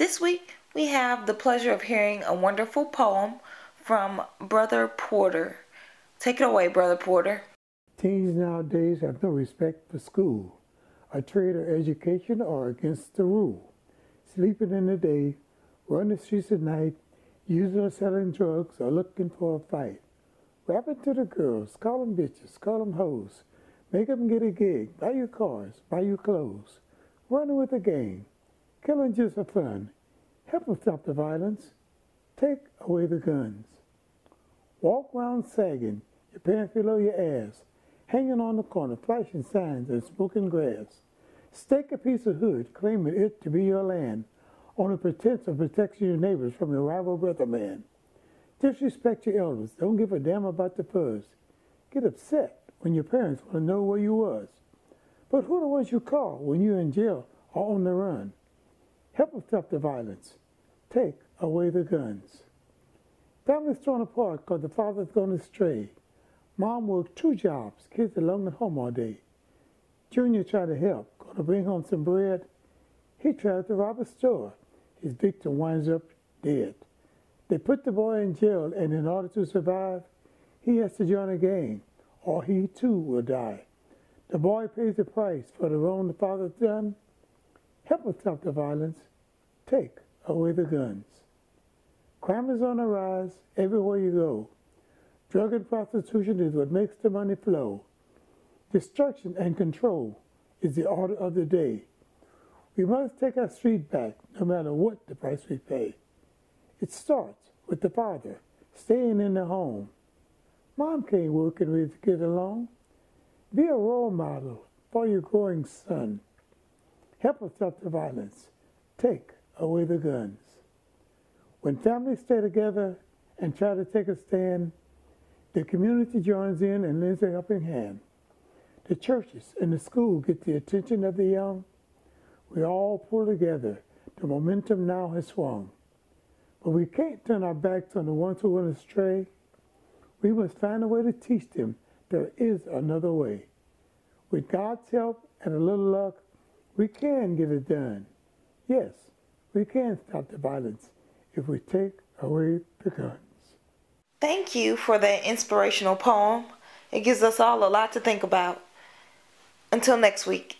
This week we have the pleasure of hearing a wonderful poem from Brother Porter. Take it away, Brother Porter. Teens nowadays have no respect for school, a trade or education, are against the rule. Sleeping in the day, running the streets at night, using or selling drugs, or looking for a fight. Rapping to the girls, call them bitches, call them hoes, make them get a gig, buy you cars, buy you clothes, running with the gang, killing just for fun. Help them stop the violence, take away the guns. Walk around sagging, your pants below your ass, hanging on the corner, flashing signs and smoking grass. Stake a piece of hood, claiming it to be your land, on the pretense of protecting your neighbors from your rival brother man. Disrespect your elders. Don't give a damn about the fuzz. Get upset when your parents want to know where you was. But who the ones you call when you're in jail or on the run? Help them stop the violence. Take away the guns. Families torn apart because the father's gone astray. Mom worked two jobs, kids alone at home all day. Junior tried to help, gonna bring home some bread. He tries to rob a store. His victim winds up dead. They put the boy in jail, and in order to survive, he has to join a gang, or he too will die. The boy pays the price for the wrong the father's done. Help us stop the violence. Take away the guns. Crime is on the rise everywhere you go. Drug and prostitution is what makes the money flow. Destruction and control is the order of the day. We must take our street back no matter what the price we pay. It starts with the father staying in the home. Mom can't work and raise the kid alone. Be a role model for your growing son. Help us stop the violence. Take away the guns. When families stay together and try to take a stand, the community joins in and lends a helping hand. The churches and the school get the attention of the young. We all pull together. The momentum now has swung. But we can't turn our backs on the ones who went astray. We must find a way to teach them there is another way. With God's help and a little luck, we can get it done. Yes, we can stop the violence if we take away the guns. Thank you for that inspirational poem. It gives us all a lot to think about. Until next week.